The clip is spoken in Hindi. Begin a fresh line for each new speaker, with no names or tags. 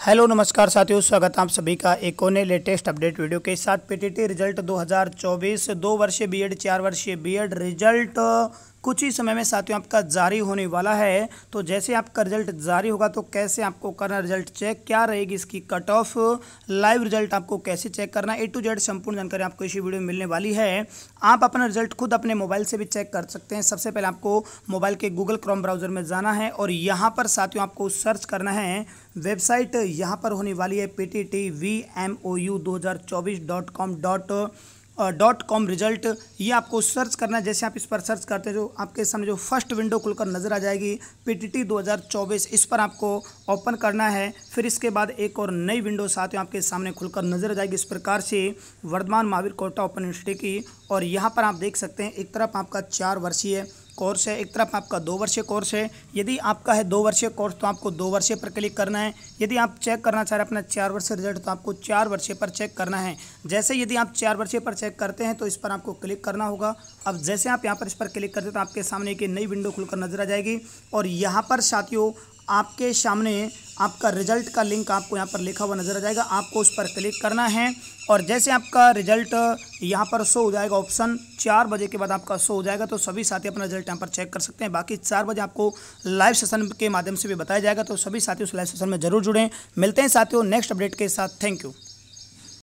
हेलो, नमस्कार साथियों, स्वागत है आप सभी का एक और लेटेस्ट अपडेट वीडियो के साथ। पीटीटी रिज़ल्ट 2024 दो वर्षीय बीएड चार वर्षीय बीएड रिज़ल्ट कुछ ही समय में साथियों आपका जारी होने वाला है। तो जैसे आपका रिज़ल्ट जारी होगा तो कैसे आपको करना रिज़ल्ट चेक क्या रहेगी इसकी कट ऑफ़ लाइव रिज़ल्ट आपको कैसे चेक करना? ए टू जेड संपूर्ण जानकारी आपको इसी वीडियो में मिलने वाली है। आप अपना रिज़ल्ट खुद अपने मोबाइल से भी चेक कर सकते हैं। सबसे पहले आपको मोबाइल के गूगल क्रोम ब्राउज़र में जाना है और यहाँ पर साथियों आपको सर्च करना है। वेबसाइट यहाँ पर होने वाली है P T T V M O U दो हज़ार चौबीस dot com dot dot com result ये आपको सर्च करना है। जैसे आप इस पर सर्च करते हैं, जो आपके सामने जो फ़र्स्ट विंडो खुलकर नज़र आ जाएगी पी टी टी दो हज़ार चौबीस, इस पर आपको ओपन करना है। फिर इसके बाद एक और नई विंडो साथ आपके सामने खुलकर नज़र आ जाएगी। इस प्रकार से वर्धमान महावीर कोटा ओपन यूनिवर्सिटी की, और यहाँ पर आप देख सकते हैं, एक तरफ़ आपका चार वर्षीय कोर्स है, एक तरफ़ आपका दो वर्षीय कोर्स है, यदि आपका है दो वर्षीय कोर्स तो आपको दो वर्षीय पर क्लिक करना है, यदि आप चेक करना चाह रहे अपना चार वर्षीय रिज़ल्ट तो आपको चार वर्षीय पर चेक करना है, जैसे यदि आप चार वर्षीय पर चेक करते हैं तो इस पर आपको क्लिक करना होगा, अब जैसे आप यहाँ पर इस पर क्लिक करते हैं तो आपके सामने एक नई विंडो खुलकर नज़र आ जाएगी, और यहाँ पर साथियों आपके सामने आपका रिज़ल्ट का लिंक आपको यहाँ पर लिखा हुआ नज़र आ जाएगा। आपको उस पर क्लिक करना है और जैसे आपका रिज़ल्ट यहाँ पर शो हो जाएगा, ऑप्शन चार बजे के बाद आपका शो हो जाएगा तो सभी साथी अपना रिज़ल्ट यहाँ पर चेक कर सकते हैं। बाकी चार बजे आपको लाइव सेशन के माध्यम से भी बताया जाएगा तो सभी साथी उस लाइव सेशन में ज़रूर जुड़ें। मिलते हैं साथियों नेक्स्ट अपडेट के साथ। Thank you.